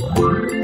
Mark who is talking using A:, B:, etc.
A: Bye.